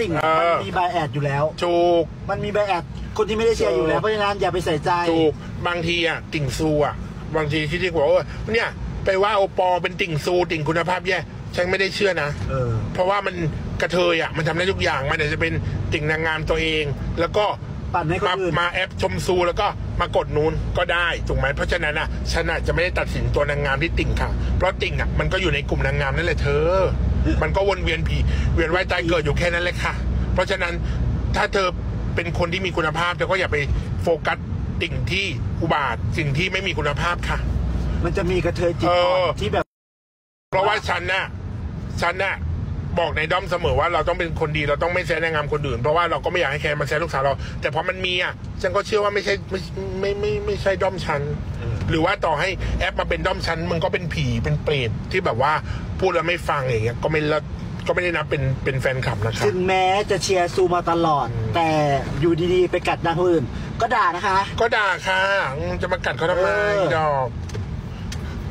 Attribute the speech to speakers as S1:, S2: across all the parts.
S1: ติ่ง
S2: เออ
S1: มันมีใบแอดอยู่แล้ว
S2: ถูก
S1: มันมีใบแอดคนที่ไม่ได้เชียร์อยู่แล้วเพราะฉะนั้นอย่าไปใส่ใจ
S2: ถูก บางทีอะ ติ่งซูอะ บางทีที่ที่บอกว่าเนี่ย ไปว่าโอปอเป็นติ่งซู ติ่งคุณภาพแย่ฉันไม่ได้เชื่อนะ
S1: เออ
S2: เพราะว่ามันกระเทยอะ มันทำได้ทุกอย่าง มันอาจจะเป็นติ่งนางงามตัวเอง แล้วก็
S1: ปั่นให้คน
S2: มา
S1: อื่น
S2: มาแอปชมซูแล้วก็มากดนูนก็ได้ถูกไหมเพราะฉะนั้นอะฉันอะจะไม่ได้ตัดสินตัวนางงามที่ติ่งค่ะ เพราะติ่งอะมันก็อยู่ในกลุ่มนางงามนั่นแหละเธอ มันก็วนเวียนผีเวียนว่ายตายเกิดอยู่แค่นั้นเลยค่ะ เพราะฉะนั้นถ้าเธอเป็นคนที่มีคุณภาพเธอก็อย่าไปโฟกัสติ่งที่อุบาทสิ่งที่ไม่มีคุณภาพค่ะ
S1: มันจะมีกระเทยจิตอ่อ
S2: เอนอ
S1: ที่แบบ
S2: เพราะว่าฉันน่ะฉันน่ะบอกในด้อมเสมอว่าเราต้องเป็นคนดีเราต้องไม่แซะนางงามคนอื่นเพราะว่าเราก็ไม่อยากให้ใครมาแซะลูกสาวเรา แต่พอมันมีอะฉันก็เชื่อว่าไม่ใช่ไม่ไม่ไม่ไม่ใช่ด้อมฉัน หรือว่าต่อให้แอปมาเป็นด้อมฉันมันก็เป็นผีเป็นเปรตที่แบบว่าพูดแล้วไม่ฟังอย่างเงี้ยก็ไม่ละก็ไม่ได้นับเป็นเป็นแฟนคลับนะครับ
S1: ถึงแม้จะเชียร์ซูมาตลอด แต่อยู่ดีๆ ไปกัดนางคนอื่น ก็ด่านะคะ
S2: ก็ด่าค่ะอืมจะมากัดเขาทำไม
S1: เออ
S2: ดอก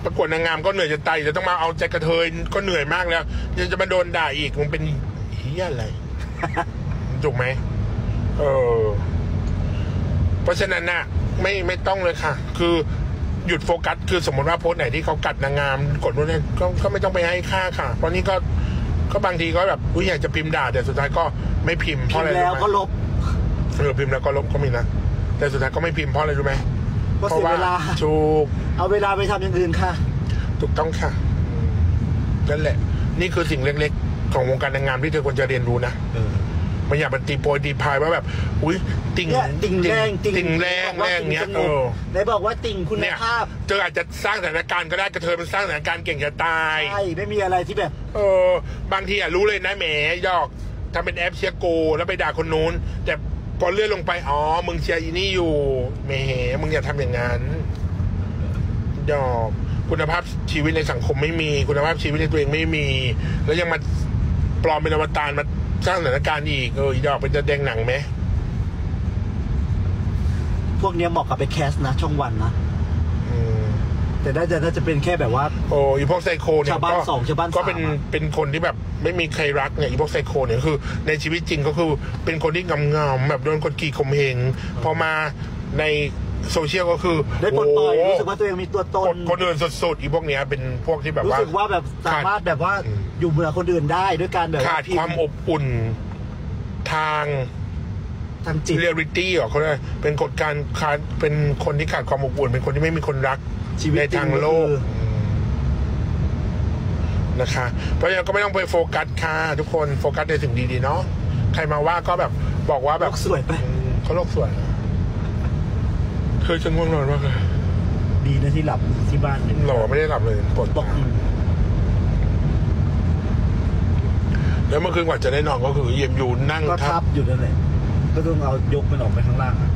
S2: ประกวดนางงามก็เหนื่อยจะตายจะต้องมาเอาใจกระเทยก็เหนื่อยมากแล้วยังจะมาโดนด่าอีกมันเป็นเฮียอะไรถูกไหมเออเพราะฉะนั้นน่ะ ไม่ไม่ต้องเลยค่ะ คือ หยุดโฟกัสคือสมมติว่าโพสต์ไหนที่เขากัดนางงาม กดนู่นนี่ก็ก็ไม่ต้องไปให้ค่าค่ะ เพราะนี่ก็ก็บางทีก็แบบอุ้ยอยากจะพิมพ์ด่าแต่สุดท้ายก็ไม่พิมพ์เพ
S1: พิ
S2: ราะ
S1: ม
S2: อะไร
S1: พ์
S2: รู้
S1: แล้ว
S2: ไหม
S1: ก็ลบ
S2: เออพิมพ์แล้วก็ลบก็มีนะแต่สุดท้ายก็ไม่พิมพ์เพราะอะไรรู้ไหม
S1: ก็เสียเวลา
S2: ถูก
S1: เอาเวลาไปทำอย่างอื่นค่ะ
S2: ถูกต้องค่ะนั่นแหละ นี่คือสิ่งเล็กๆ ของวงการนางงามที่เธอควรจะเรียนรู้นะ มันอย่าเป็นตีโพยตีพายว่าแบบ อุ้ยติ่ง
S1: เนี่ยติ่งแรง
S2: ติ่งแรง
S1: บอก
S2: แร
S1: ว่างติ่
S2: เนี้ย
S1: ส
S2: เอง
S1: บ
S2: อ
S1: ไหนบอกว่าติ่งคุณ
S2: เนี่ย
S1: ภาพ
S2: เธออาจจะสร้างสถานการณ์ก็ได้กระเทยมันสร้างสถานการณ์เก่งจะตาย
S1: ใช่ไม่มีอะไรที่แบบ
S2: เออบางทีอะรู้เลยนะแหมยอกทำเป็นแอปเชียร์โก แล้วไปด่าคนนู้น แต่พอเลื่อนลงไปอ๋อมึงเชียร์อีนี่อยู่แหมมึงอย่าทำอย่างนั้นยอกคุณภาพชีวิตในสังคมไม่มี คุณภาพชีวิตในตัวเองไม่มี แล้วยังมาปลอมเป็นอวตารมา สร้างสถานการณ์อีกเอออีดอกเป็นจะแดงหนังไหม
S1: พวกเนี้ยเหมาะกับไปแคสนะช่องวันนะ
S2: อืม
S1: แต่น่าจะน่าจะเป็นแค่แบบว่า
S2: โอ้อีพวกไซโคเนี่ย
S1: ชาวบ้าน
S2: ก็
S1: สองชาวบ้าน
S2: ก็เป็น
S1: สามอะ
S2: เป็นคนที่แบบไม่มีใครรักเนี่ยอีพวกไซโคเนี่ยคือ ในชีวิตจริงก็คือเป็นคนที่งำงำๆแบบโดนคนขี่ข่มเหงพอมาใน โซเชียลก็คือ
S1: ได้ปลดปล่อย
S2: โรู้
S1: สึกว่าตัวเองมีตัวต
S2: คนนคนอื่นสุดๆอีพวกเนี้ยเป็นพวกที่แบบ
S1: รู้
S2: ว่า
S1: สึกว่าแบบสามารถแบบว่า
S2: อืม
S1: อยู่เหมือนคนอื่นได้ด้วยการแบบ
S2: ขาด
S1: พิพ์
S2: ความอบอุ่นทาง
S1: ทางจิต
S2: เรียลิตี้หรอเขาเรียกเป็นกฎการขาดเป็นคนที่ขาดความอบอุ่น เป็นคนที่ไม่มีคนรัก
S1: ชีวิต
S2: ใน
S1: จริ
S2: ทางโลก
S1: คือ
S2: นะคะ เพราะฉะนั้นก็ไม่ต้องไปโฟกัสค่ะทุกคนโฟกัสในสิ่งดีๆเนาะใครมาว่าก็แบบบอกว่า
S1: แบ
S2: แบบบ
S1: สวยไป
S2: อืมเขาโลกสวยนะ เธอฉันง่วงนอนมากเลย
S1: ดีนะที่หลับที่บ้านเนี่ย
S2: หล่อไม่ได้หลับเลยปวด
S1: บอก
S2: ตา
S1: อืม
S2: แล้วเมื่อคืนกว่าจะได้นอนก็คือเยี่ยมอยู่นั่ง
S1: ก็
S2: ทั
S1: ทั
S2: บบ
S1: อยู่นั่นแหละก็ต้องเอายกมันออกไปข้างล่างอะ